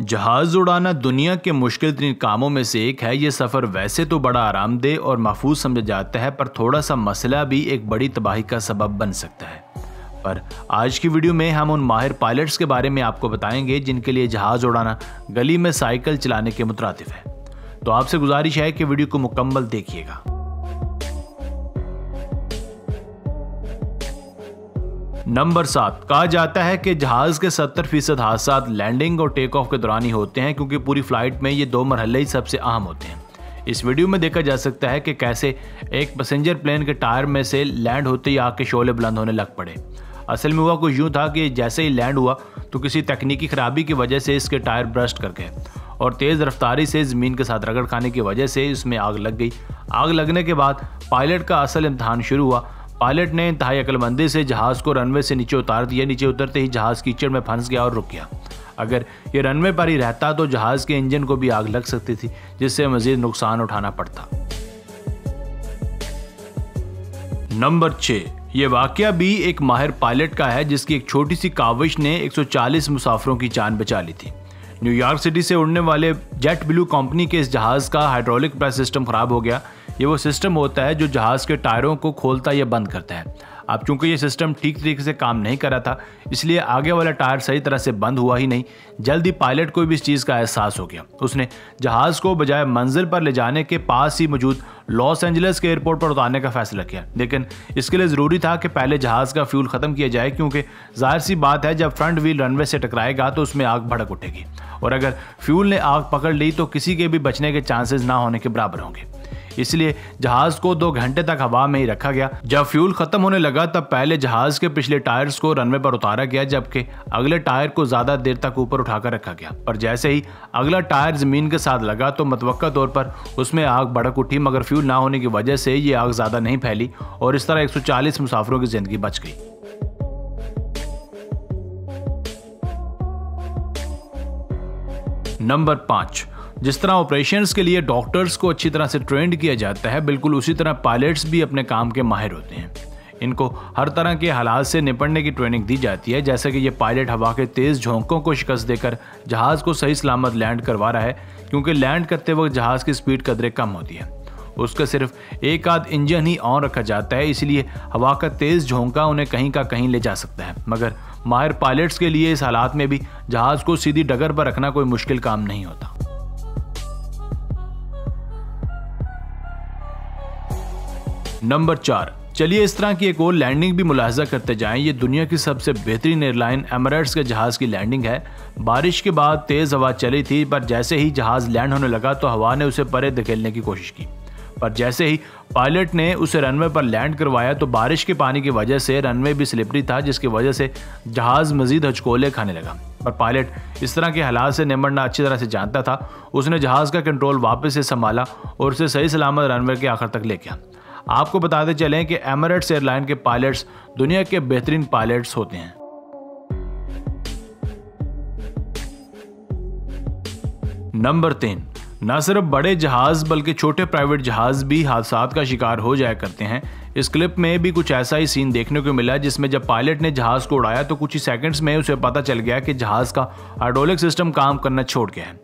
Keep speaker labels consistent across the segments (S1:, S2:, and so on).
S1: जहाज़ उड़ाना दुनिया के मुश्किल तरीन कामों में से एक है। ये सफ़र वैसे तो बड़ा आरामदेह और महफूज समझा जाता है, पर थोड़ा सा मसला भी एक बड़ी तबाही का सबब बन सकता है। पर आज की वीडियो में हम उन माहिर पायलट्स के बारे में आपको बताएँगे, जिनके लिए जहाज़ उड़ाना गली में साइकिल चलाने के मुतरद है। तो आपसे गुजारिश है कि वीडियो को मुकम्मल देखिएगा। नंबर सात, कहा जाता है कि जहाज़ के 70 फ़ीसद हादसा लैंडिंग और टेक ऑफ़ के दौरान ही होते हैं, क्योंकि पूरी फ़्लाइट में ये दो मरहले ही सबसे अहम होते हैं। इस वीडियो में देखा जा सकता है कि कैसे एक पैसेंजर प्लेन के टायर में से लैंड होते ही आग के शोले बुलंद होने लग पड़े। असल में हुआ कुछ यूँ था कि जैसे ही लैंड हुआ तो किसी तकनीकी खराबी की वजह से इसके टायर ब्रस्ट कर गए और तेज़ रफ्तारी से ज़मीन के साथ रगड़ खाने की वजह से इसमें आग लग गई। आग लगने के बाद पायलट का असल इम्तहान शुरू हुआ पायलट ने इंतहाई अकलमंदी से जहाज़ को रनवे से नीचे उतार दिया। नीचे उतरते ही जहाज़ कीचड़ में फंस गया और रुक गया। अगर ये रनवे पर ही रहता तो जहाज़ के इंजन को भी आग लग सकती थी, जिससे मजीद नुकसान उठाना पड़ता। नंबर छः। ये वाक्य भी एक माहिर पायलट का है, जिसकी एक छोटी सी काविश ने 140 मुसाफरों की जान बचा ली थी। न्यूयॉर्क सिटी से उड़ने वाले जेट ब्लू कंपनी के इस जहाज़ का हाइड्रोलिक प्रेस सिस्टम ख़राब हो गया। ये वो सिस्टम होता है जो जहाज़ के टायरों को खोलता या बंद करता है। अब चूँकि ये सिस्टम ठीक तरीके से काम नहीं कर रहा था, इसलिए आगे वाला टायर सही तरह से बंद हुआ ही नहीं। जल्दी पायलट को भी इस चीज़ का एहसास हो गया। उसने जहाज़ को बजाय मंजिल पर ले जाने के पास ही मौजूद लॉस एंजल्स के एयरपोर्ट पर उतारने का फैसला किया। लेकिन इसके लिए ज़रूरी था कि पहले जहाज़ का फ्यूल ख़त्म किया जाए, क्योंकि ज़ाहिर सी बात है, जब फ्रंट व्हील रनवे से टकराएगा तो उसमें आग भड़क उठेगी। और अगर फ्यूल ने आग पकड़ ली तो किसी के भी बचने के चांसेस ना होने के बराबर होंगे। इसलिए जहाज़ को दो घंटे तक हवा में ही रखा गया। जब फ्यूल खत्म होने लगा, तब पहले जहाज़ के पिछले टायर्स को रनवे पर उतारा गया, जबकि अगले टायर को ज़्यादा देर तक ऊपर उठाकर रखा गया। पर जैसे ही अगला टायर ज़मीन के साथ लगा तो मतवक़ा तौर पर उसमें आग भड़क उठी, मगर फ्यूल ना होने की वजह से ये आग ज़्यादा नहीं फैली और इस तरह 140 मुसाफिरों की ज़िंदगी बच गई। नंबर पाँच जिस तरह ऑपरेशंस के लिए डॉक्टर्स को अच्छी तरह से ट्रेंड किया जाता है, बिल्कुल उसी तरह पायलट्स भी अपने काम के माहिर होते हैं। इनको हर तरह के हालात से निपटने की ट्रेनिंग दी जाती है, जैसे कि ये पायलट हवा के तेज़ झोंकों को शिकस्त देकर जहाज़ को सही सलामत लैंड करवा रहा है, क्योंकि लैंड करते वक्त जहाज़ की स्पीड कदरे कम होती है। उसका सिर्फ़ एक आध इंजन ही ऑन रखा जाता है, इसलिए हवा का तेज़ झोंका उन्हें कहीं का कहीं ले जा सकता है। मगर माहिर पायलट्स के लिए इस हालात में भी जहाज़ को सीधी डगर पर रखना कोई मुश्किल काम नहीं होता। नंबर चार। चलिए इस तरह की एक और लैंडिंग भी मुलाजा करते जाएँ। ये दुनिया की सबसे बेहतरीन एयरलाइन एमरेट्स के जहाज़ की लैंडिंग है। बारिश के बाद तेज़ हवा चली थी, पर जैसे ही जहाज़ लैंड होने लगा तो हवा ने उसे परे धकेलने की कोशिश की। पर जैसे ही पायलट ने उसे रनवे पर लैंड करवाया तो बारिश के पानी की वजह से रनवे भी स्लिपरी था, जिसकी वजह से जहाज़ मजीद हचकोले खाने लगा। पर पायलट इस तरह के हालात से निमटना अच्छी तरह से जानता था। उसने जहाज़ का कंट्रोल वापस से संभाला और उसे सही सलामत रनवे के आखिर तक ले लेके आपको बताते चलें कि एमरेट्स एयरलाइन के पायलट्स दुनिया के बेहतरीन पायलट्स होते हैं। नंबर तीन, न सिर्फ़ बड़े जहाज़ बल्कि छोटे प्राइवेट जहाज़ भी हादसा का शिकार हो जाया करते हैं। इस क्लिप में भी कुछ ऐसा ही सीन देखने को मिला जिसमें जब पायलट ने जहाज़ को उड़ाया तो कुछ ही सेकंड्स में उसे पता चल गया कि जहाज़ का हाइड्रोलिक सिस्टम काम करना छोड़ गया है।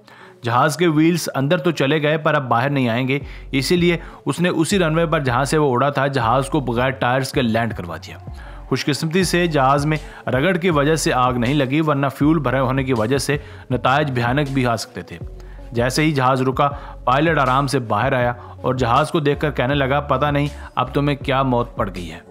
S1: जहाज़ के व्हील्स अंदर तो चले गए, पर अब बाहर नहीं आएँगे। इसीलिए उसने उसी रनवे पर जहाँ से वो उड़ा था, जहाज़ को बगैर टायर्स के लैंड करवा दिया। खुशकिस्मती से जहाज़ में रगड़ की वजह से आग नहीं लगी, वरना फ्यूल भरे होने की वजह से नतज भयानक भी आ सकते थे। जैसे ही जहाज़ रुका पायलट आराम से बाहर आया और जहाज़ को देखकर कहने लगा, पता नहीं, अब तुम्हें क्या मौत पड़ गई है?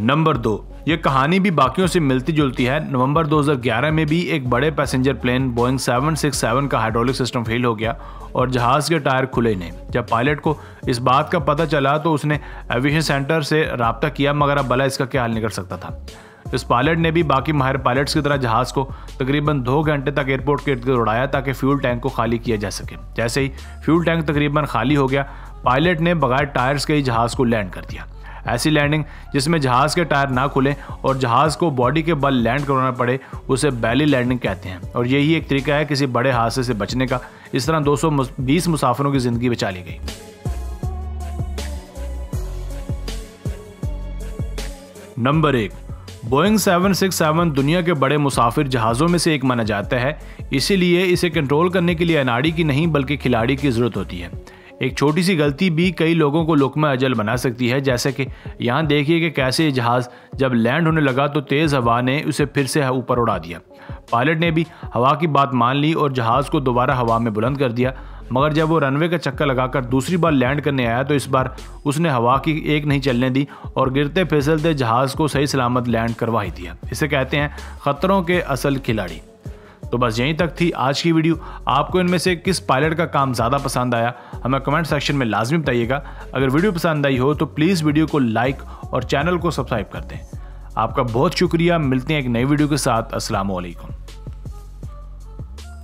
S1: नंबर दो ये कहानी भी बाकियों से मिलती जुलती है। नवंबर 2011 में भी एक बड़े पैसेंजर प्लेन बोइंग 767 का हाइड्रोलिक सिस्टम फेल हो गया और जहाज़ के टायर खुले नहीं। जब पायलट को इस बात का पता चला तो उसने एविएशन सेंटर से रबता किया, मगर अब भला इसका क्या हल निकल सकता था। इस पायलट ने भी बाकी माहिर पायलट्स की तरह जहाज़ को तकरीबन दो घंटे तक एयरपोर्ट के इर्द उड़ाया, ताकि फ्यूल टैंक को खाली किया जा सके। जैसे ही फ्यूल टैंक तकरीबन खाली हो गया पायलट ने बगैर टायर्स के ही जहाज़ को लैंड कर दिया। ऐसी लैंडिंग जिसमें जहाज़ के टायर ना खुलें और जहाज़ को बॉडी के बल लैंड करवाना पड़े, उसे बैली लैंडिंग कहते हैं। और यही एक तरीका है किसी बड़े हादसे से बचने का। इस तरह 220 मुसाफिरों की ज़िंदगी बचा ली गई। नंबर एक बोइंग 767 दुनिया के बड़े मुसाफिर जहाज़ों में से एक माना जाता है। इसीलिए इसे कंट्रोल करने के लिए अनाड़ी की नहीं, बल्कि खिलाड़ी की ज़रूरत होती है। एक छोटी सी गलती भी कई लोगों को लुकमा अजल बना सकती है, जैसे कि यहाँ देखिए कि कैसे जहाज़ जब लैंड होने लगा तो तेज़ हवा ने उसे फिर से ऊपर उड़ा दिया। पायलट ने भी हवा की बात मान ली और जहाज़ को दोबारा हवा में बुलंद कर दिया। मगर जब वो रनवे का चक्कर लगाकर दूसरी बार लैंड करने आया तो इस बार उसने हवा की एक नहीं चलने दी और गिरते फिसलते जहाज़ को सही सलामत लैंड करवा ही दिया। इसे कहते हैं ख़तरों के असल खिलाड़ी। तो बस यहीं तक थी आज की वीडियो। आपको इनमें से किस पायलट का काम ज़्यादा पसंद आया, हमें कमेंट सेक्शन में लाजमी बताइएगा। अगर वीडियो पसंद आई हो तो प्लीज़ वीडियो को लाइक और चैनल को सब्सक्राइब कर दें। आपका बहुत शुक्रिया, मिलते हैं एक नई वीडियो के साथ। असलकुम